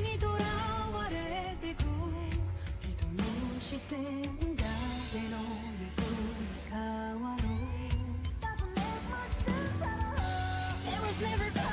にとらわれてく人の視線が手の横に変わる It was never